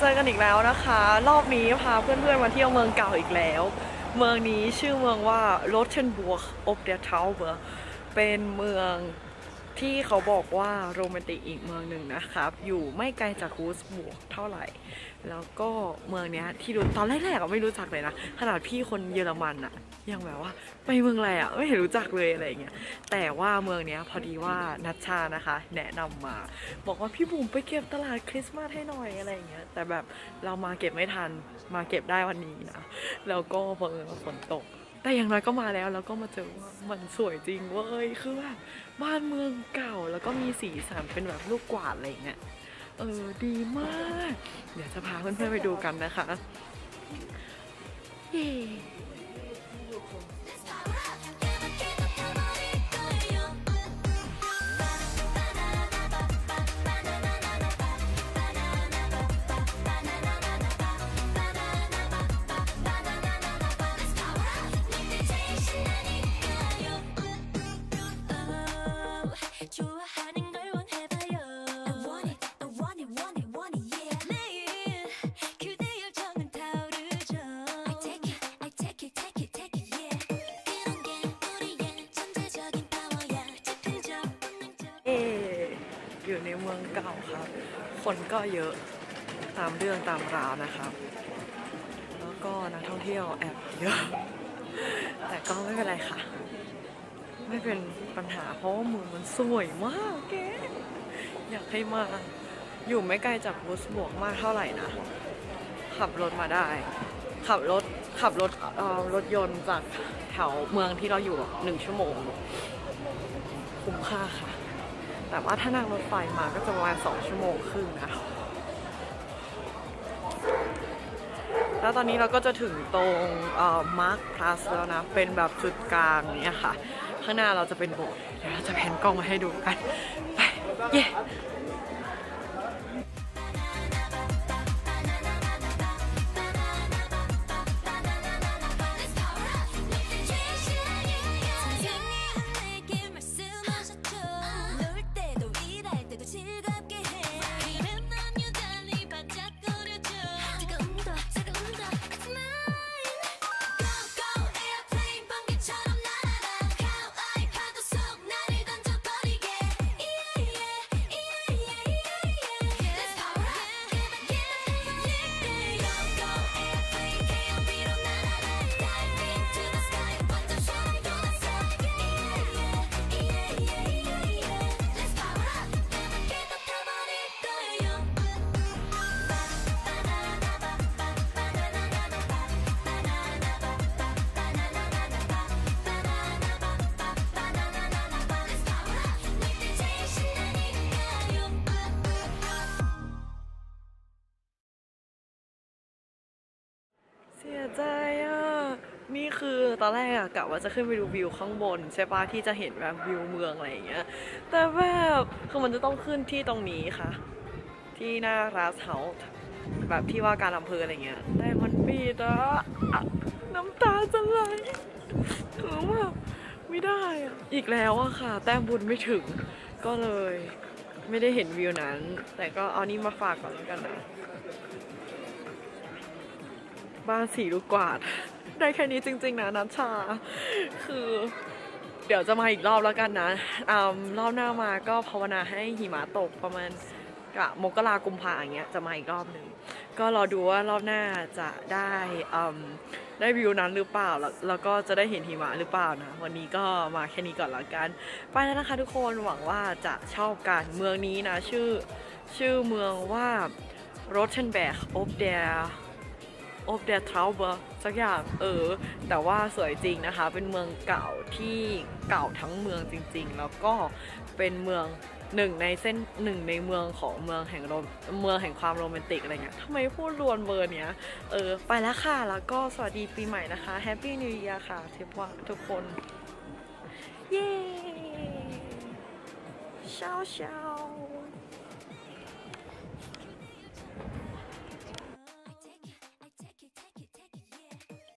เจอกันอีกแล้วนะคะ รอบนี้พาเพื่อนๆมาเที่ยวเมืองเก่าอีกแล้ว เมืองนี้ชื่อเมืองว่าโรเทนบ u ร์กอบเด r เทาเบอร์เป็นเมือง ที่เขาบอกว่าโรแมนติกอีกเมืองหนึ่งนะครับ อยู่ไม่ไกลจากฮูสบวกเท่าไหร่ แล้วก็เมืองเนี้ยที่รู้ตอนแรกๆก็ไม่รู้จักเลยนะ ขนาดพี่คนเยอรมันอะยังแบบว่าไปเมืองอะไรอะไม่เห็นรู้จักเลยอะไรเงี้ยแต่ว่าเมืองเนี้ยพอดีว่านัชชานะคะ แนะนำมา บอกว่าพี่บุ๋มไปเก็บตลาดคริสต์มาสให้หน่อยอะไรเงี้ยแต่แบบเรามาเก็บไม่ทันมาเก็บได้วันนี้นะแล้วก็เพิ่งฝนตก แต่อย่างน้อยก็มาแล้วแล้วก็มาเจอว่ามันสวยจริงเว้ยคือแบบบ้านเมืองเก่าแล้วก็มีสีสันเป็นแบบลูกกวาดอะไรเงี้ยเออดีมาก เดี๋ยวจะพาเพื่อนๆไปดูกันนะคะเย้ อยู่ในเมืองเก่าครับ คนก็เยอะตามเรื่องตามราวนะครับ แล้วก็นักท่องเที่ยวแอบเยอะ แต่ก็ไม่เป็นไรค่ะ ไม่เป็นปัญหาเพราะว่าเมืองมันสวยมากแกอยากให้มาอยู่ไม่ไกลจากบูสบวกมากเท่าไหร่นะ ขับรถมาได้ ขับรถขับรถเออรถยนต์จากแถวเมืองที่เราอยู่หนึ่งชั่วโมง คุ้มค่าค่ะ แต่ว่าถ้านั่งรถไฟมาก็จะประมาณสองชั่วโมงครึ่งนะแล้วตอนนี้เราก็จะถึงตรงมาร์คพลัสแล้วนะ เป็นแบบจุดกลางเนี่ยค่ะ ข้างหน้าเราจะเป็นโบสถ์เดี๋ยวเราจะแผนกล้องมาให้ดูกัน ไป เย้ คือตอนแรกอะกะว่าจะขึ้นไปดูวิวข้างบนใช่ปะที่จะเห็นแบบวิวเมืองอะไรอย่างเงี้ย แต่แบบคือมันจะต้องขึ้นที่ตรงนี้ค่ะ ที่หน้าราสเฮาส์แบบที่ว่าการอำเภออะไรเงี้ย แต่มันปิดอะอะน้ำตาจะไหลคือแบบไม่ได้อะอีกแล้วอะค่ะ แต้มบุญไม่ถึงก็เลย ไม่ได้เห็นวิวนั้น แต่ก็เอานี่มาฝากก่อนแล้วกันนะ บ้านสีลูกกวาด ได้แค่นี้จริง ๆ นะนัชชา คือ เดี๋ยวจะมาอีกรอบแล้วกันนะอรอบหน้ามาก็ภาวนาให้หิมะตกประมาณกะมกรากุมภาอย่างเงี้ยจะมาอีกรอบหนึ่งก็รอดูว่ารอบหน้าจะได้ได้วิวนั้นหรือเปล่าแล้วแล้วก็จะได้เห็นหิมะหรือเปล่านะวันนี้ก็มาแค่นี้ก่อนแล้วกันไปแล้วนะคะทุกคนหวังว่าจะชอบกันเมืองนี้นะชื่อชื่อเมืองว่า r o t e n b e r g ob der โอบเดท ราเบอร์สักอย่างเออ แต่ว่าสวยจริงนะคะ เป็นเมืองเก่าที่เก่าทั้งเมืองจริง ๆ แล้วก็เป็นเมืองหนึ่งในเส้นหนึ่งในเมืองของเมืองแห่งโรเมืองแห่งความโรแมนติกอะไรเงี้ยทำไมพูดรวนเบอร์เนี้ย เออ ไปแล้วค่ะ แล้วก็สวัสดีปีใหม่นะคะแฮปปี้นิว e ียร์ค่ะทุกว่าทุกคน เย้เช้าเช้า